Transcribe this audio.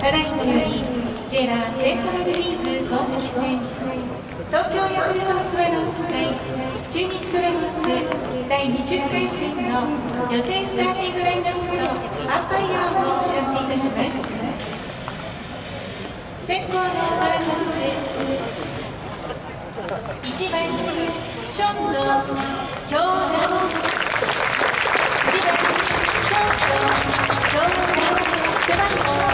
ただいまより J ラセントラルリーグ公式戦東京ヤクルトスワローズ対中日ドラゴンズ第20回戦の予定スターティングラインナップのアンパイアをお知らせいたします先攻のドラゴンズ1番ションド強打2番ションド強打背番号